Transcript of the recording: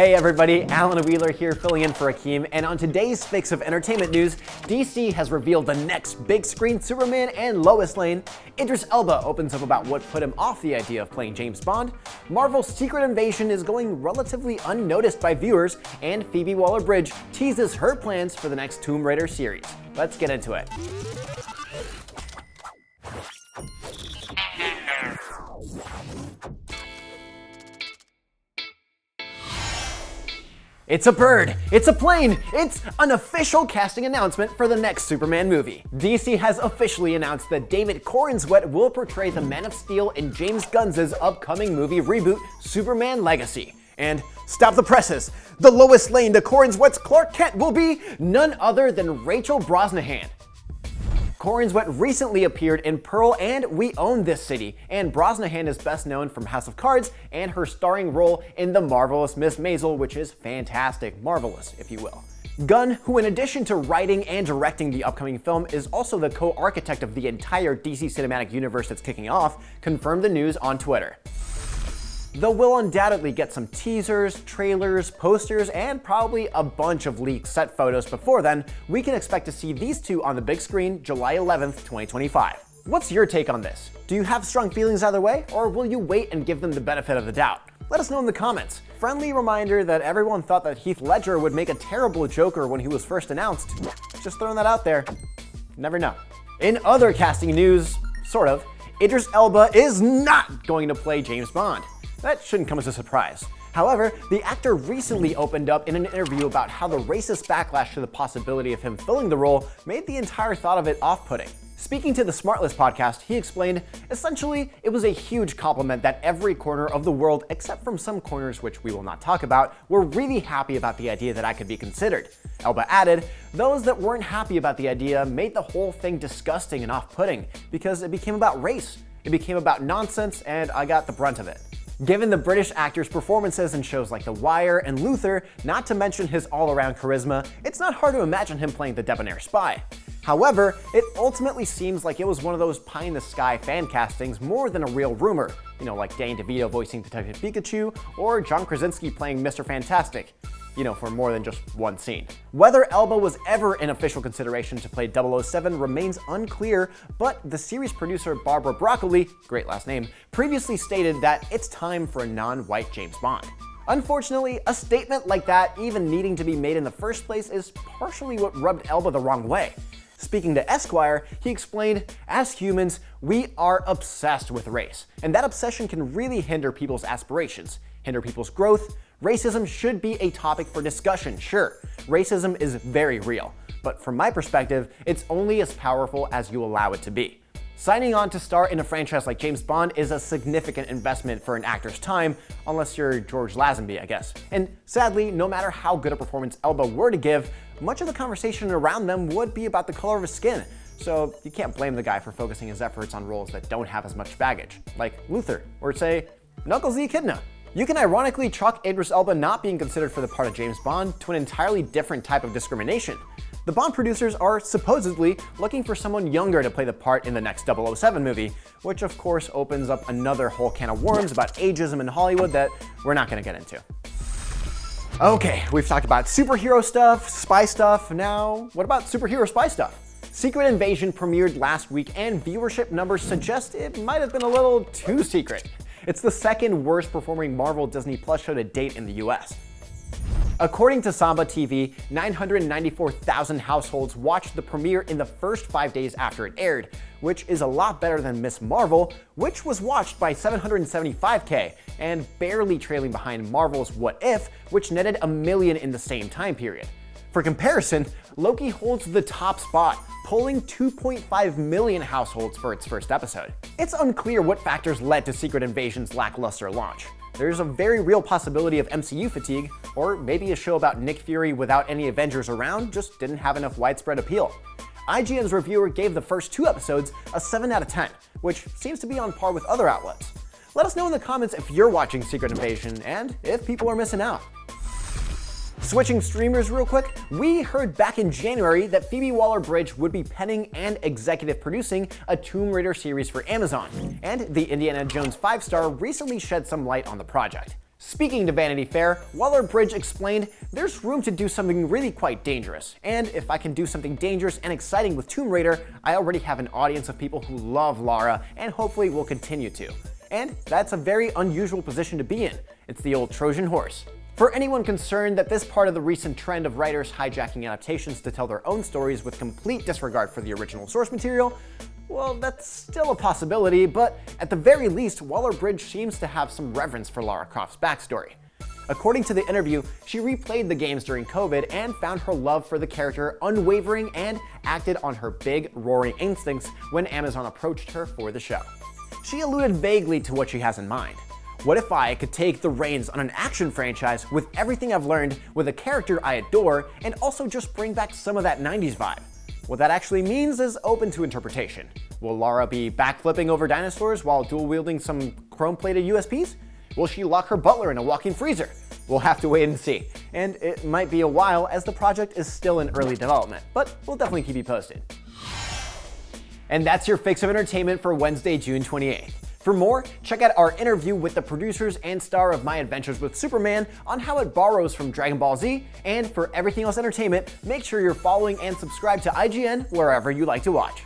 Hey everybody, Alan Wheeler here filling in for Akeem, and on today's fix of entertainment news, DC has revealed the next big screen Superman and Lois Lane, Idris Elba opens up about what put him off the idea of playing James Bond, Marvel's Secret Invasion is going relatively unnoticed by viewers, and Phoebe Waller-Bridge teases her plans for the next Tomb Raider series. Let's get into it. It's a bird, it's a plane, it's an official casting announcement for the next Superman movie. DC has officially announced that David Corenswet will portray the Man of Steel in James Gunn's upcoming movie reboot, Superman Legacy. And stop the presses, the Lois Lane to Corenswet's Clark Kent will be none other than Rachel Brosnahan. Corenswet recently appeared in Pearl and We Own This City, and Brosnahan is best known from House of Cards and her starring role in The Marvelous Miss Maisel, which is fantastic, marvelous, if you will. Gunn, who in addition to writing and directing the upcoming film is also the co-architect of the entire DC cinematic universe that's kicking off, confirmed the news on Twitter. Though we'll undoubtedly get some teasers, trailers, posters, and probably a bunch of leaked set photos before then, we can expect to see these two on the big screen July 11th, 2025. What's your take on this? Do you have strong feelings either way, or will you wait and give them the benefit of the doubt? Let us know in the comments. Friendly reminder that everyone thought that Heath Ledger would make a terrible Joker when he was first announced. Just throwing that out there. Never know. In other casting news, sort of, Idris Elba is not going to play James Bond. That shouldn't come as a surprise. However, the actor recently opened up in an interview about how the racist backlash to the possibility of him filling the role made the entire thought of it off-putting. Speaking to the Smartless podcast, he explained, essentially, it was a huge compliment that every corner of the world, except from some corners which we will not talk about, were really happy about the idea that I could be considered. Elba added, those that weren't happy about the idea made the whole thing disgusting and off-putting, because it became about race. It became about nonsense, and I got the brunt of it. Given the British actor's performances in shows like The Wire and Luther, not to mention his all-around charisma, it's not hard to imagine him playing the debonair spy. However, it ultimately seems like it was one of those pie-in-the-sky fan castings more than a real rumor, you know, like Danny DeVito voicing Detective Pikachu or John Krasinski playing Mr. Fantastic you know, for more than just one scene. Whether Elba was ever an official consideration to play 007 remains unclear, but the series producer Barbara Broccoli, great last name, previously stated that it's time for a non-white James Bond. Unfortunately, a statement like that even needing to be made in the first place is partially what rubbed Elba the wrong way. Speaking to Esquire, he explained, as humans, we are obsessed with race, and that obsession can really hinder people's aspirations, hinder people's growth, Racism should be a topic for discussion, sure. Racism is very real, but from my perspective, it's only as powerful as you allow it to be. Signing on to star in a franchise like James Bond is a significant investment for an actor's time, unless you're George Lazenby, I guess. And sadly, no matter how good a performance Elba were to give, much of the conversation around them would be about the color of his skin. So you can't blame the guy for focusing his efforts on roles that don't have as much baggage, like Luther, or say, Knuckles the Echidna. You can ironically chalk Idris Elba not being considered for the part of James Bond to an entirely different type of discrimination. The Bond producers are supposedly looking for someone younger to play the part in the next 007 movie, which of course opens up another whole can of worms about ageism in Hollywood that we're not gonna get into. Okay, we've talked about superhero stuff, spy stuff, now what about superhero spy stuff? Secret Invasion premiered last week and viewership numbers suggest it might have been a little too secret. It's the second worst performing Marvel Disney Plus show to date in the US. According to Samba TV, 994,000 households watched the premiere in the first five days after it aired, which is a lot better than Miss Marvel, which was watched by 775k, and barely trailing behind Marvel's What If, which netted a million in the same time period. For comparison, Loki holds the top spot, pulling 2.5 million households for its first episode. It's unclear what factors led to Secret Invasion's lackluster launch. There's a very real possibility of MCU fatigue, or maybe a show about Nick Fury without any Avengers around just didn't have enough widespread appeal. IGN's reviewer gave the first two episodes a 7 out of 10, which seems to be on par with other outlets. Let us know in the comments if you're watching Secret Invasion and if people are missing out. Switching streamers real quick, we heard back in January that Phoebe Waller-Bridge would be penning and executive producing a Tomb Raider series for Amazon, and the Indiana Jones 5-star recently shed some light on the project. Speaking to Vanity Fair, Waller Bridge explained, There's room to do something really quite dangerous. And if I can do something dangerous and exciting with Tomb Raider, I already have an audience of people who love Lara and hopefully will continue to. And that's a very unusual position to be in. It's the old Trojan horse. For anyone concerned that this part of the recent trend of writers hijacking adaptations to tell their own stories with complete disregard for the original source material, well, that's still a possibility, but at the very least, Waller-Bridge seems to have some reverence for Lara Croft's backstory. According to the interview, she replayed the games during COVID and found her love for the character unwavering and acted on her big, roaring instincts when Amazon approached her for the show. She alluded vaguely to what she has in mind. What if I could take the reins on an action franchise with everything I've learned with a character I adore and also just bring back some of that 90s vibe? What that actually means is open to interpretation. Will Lara be backflipping over dinosaurs while dual wielding some chrome plated USPs? Will she lock her butler in a walk in freezer? We'll have to wait and see. And it might be a while as the project is still in early development, but we'll definitely keep you posted. And that's your fix of entertainment for Wednesday, June 28th. For more, check out our interview with the producers and star of My Adventures with Superman on how it borrows from Dragon Ball Z, and for everything else entertainment, make sure you're following and subscribe to IGN wherever you like to watch.